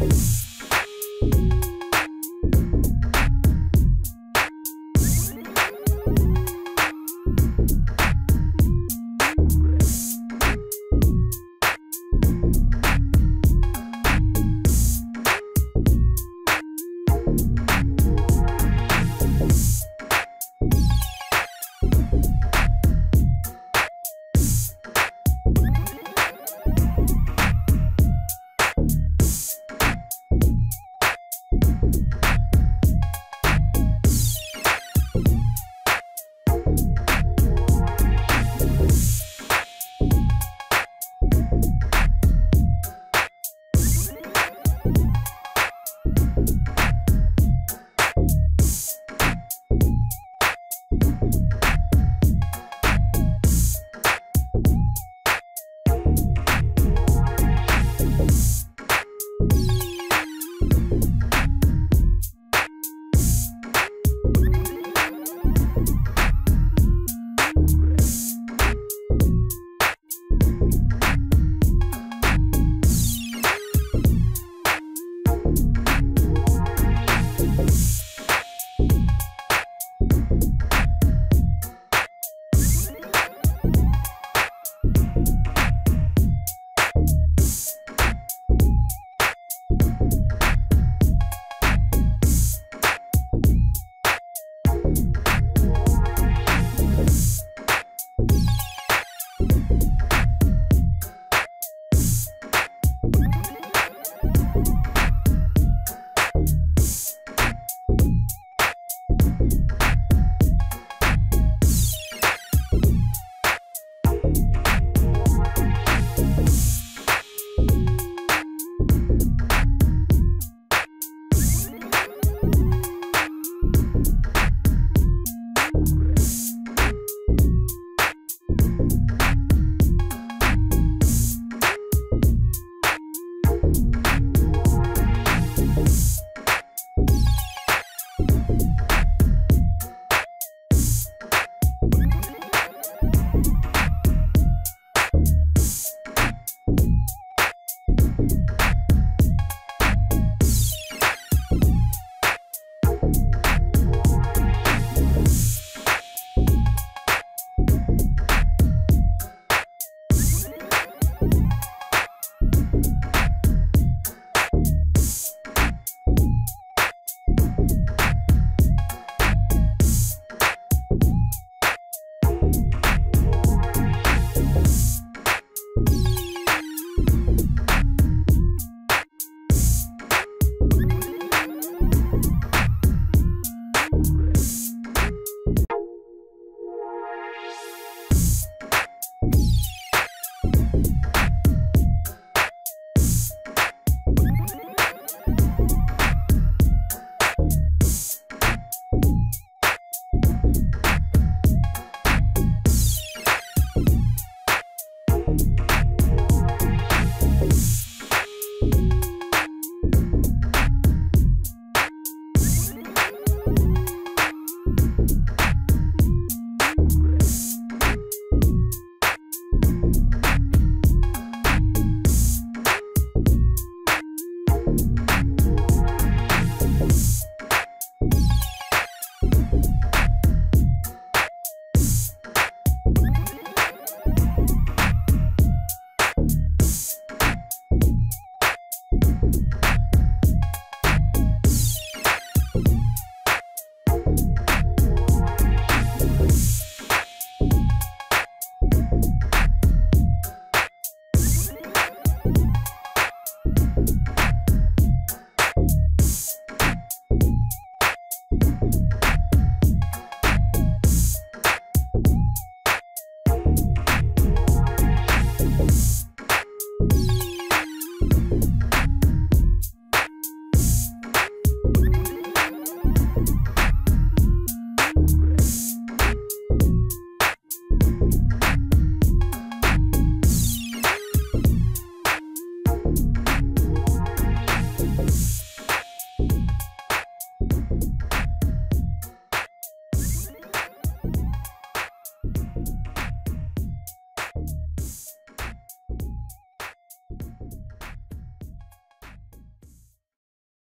Bye.